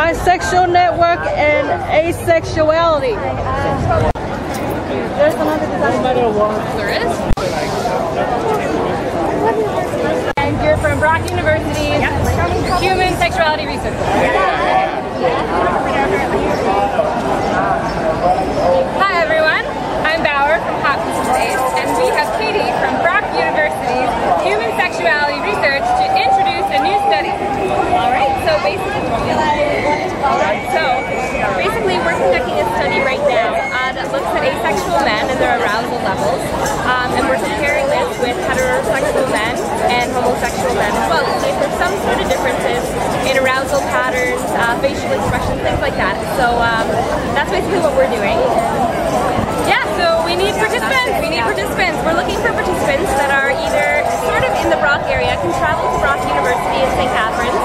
bisexual network and asexuality. There's another design. There is. And you're from Brock University's Human Sexuality Research. Hi everyone, I'm Bauer from Hopkins State, and we have Katie from Brock University's Human Sexuality Research to introduce a new study. Alright, so basically, so basically we're conducting a study right now uh, that looks at asexual men and their arousal levels, um, and we're comparing this with heterosexual men and homosexual men as well if there's some sort of differences in arousal patterns, uh, facial expressions, things like that. So um, that's basically what we're doing. Yeah, so we need participants. We need participants. We're looking for participants that are either sort of in the Brock area, can travel to Brock University in St. Catharines,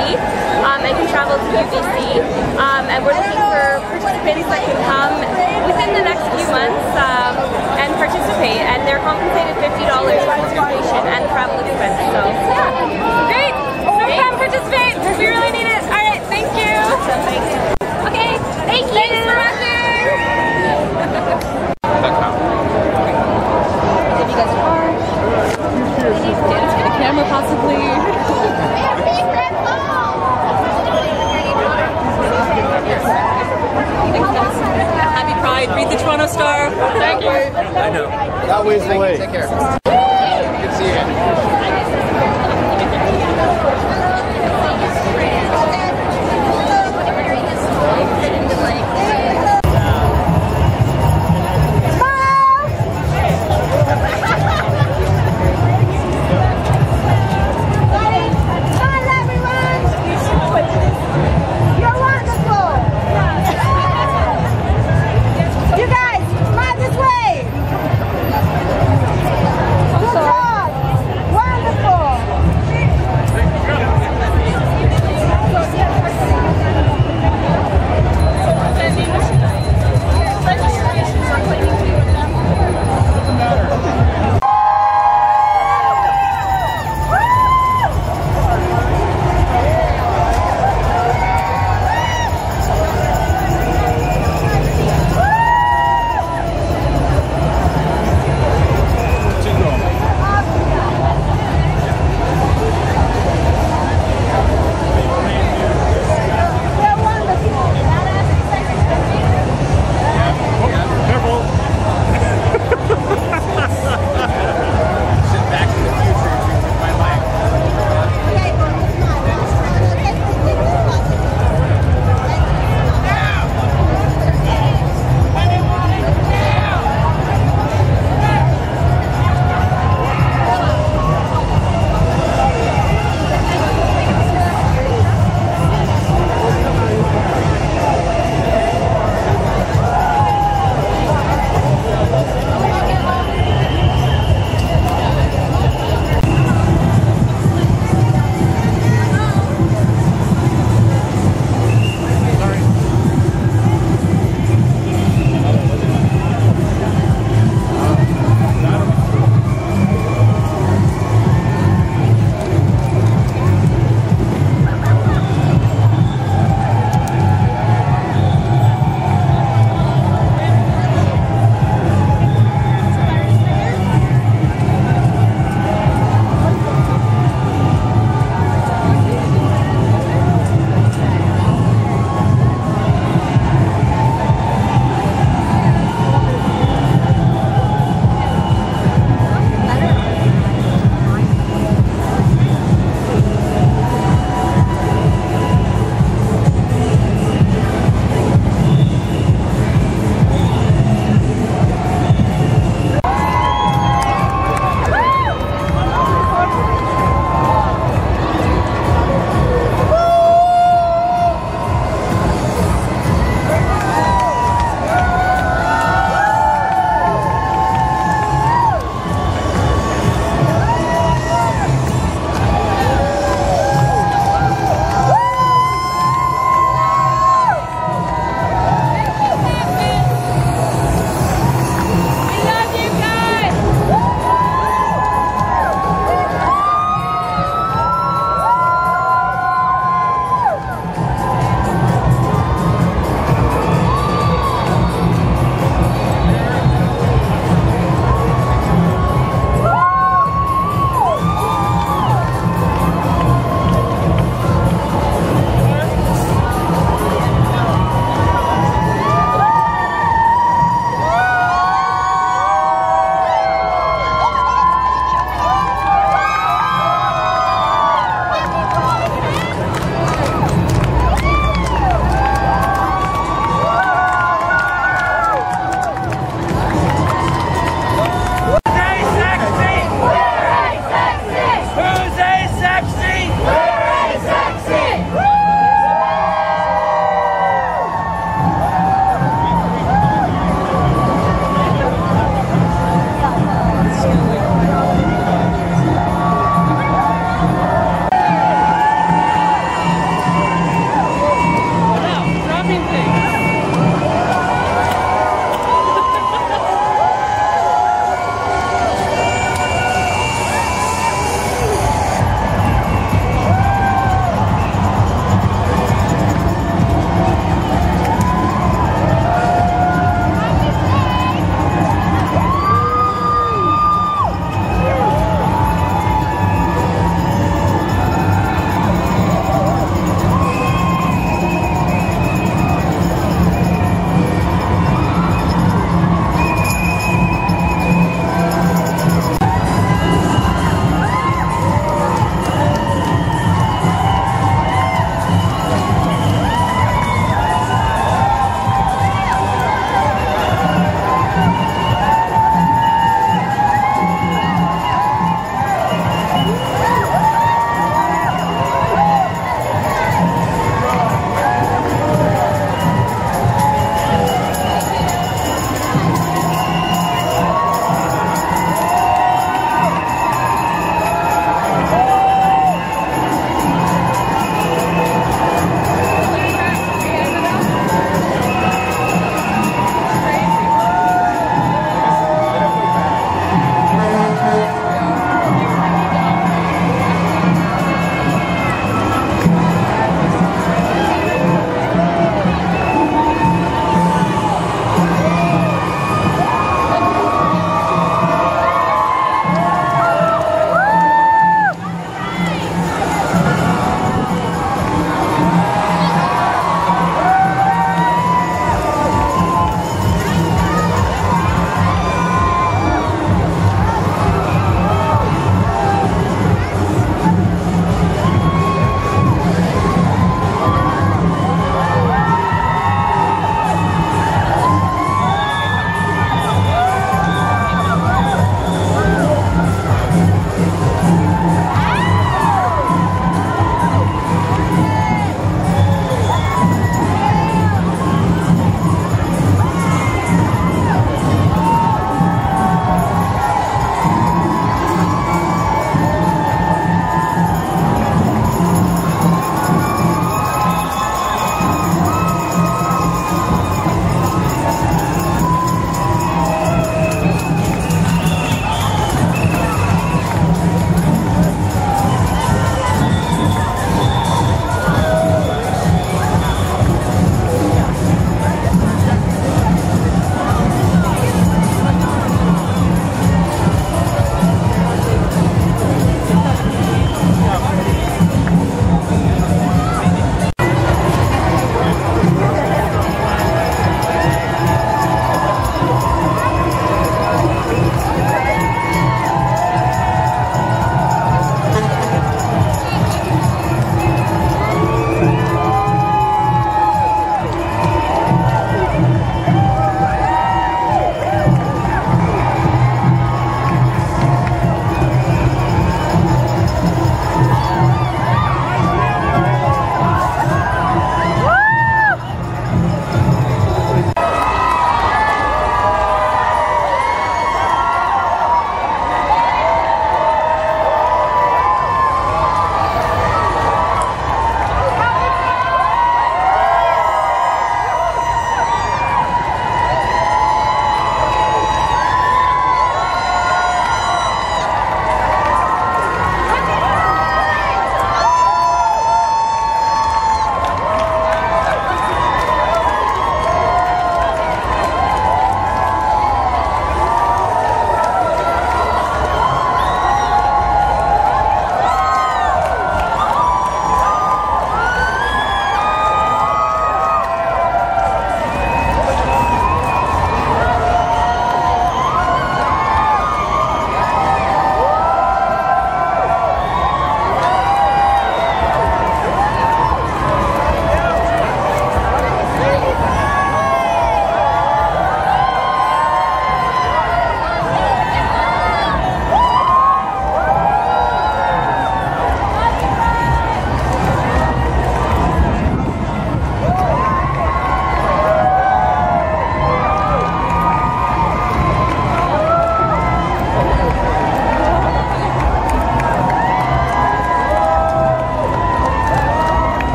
um, and can travel to UBC. Um, and we're looking for participants that can come within the next few months um, and participate. And they're compensated $50 for participation and travel expenses. So, yeah, great. So come participate. We really need it. All right, thank you. Okay, thank you. Thanks for watching. If you guys are. Dance for the camera, possibly. Happy Pride. Read the Toronto Star. Thank you. I know. That way is the way. Take care.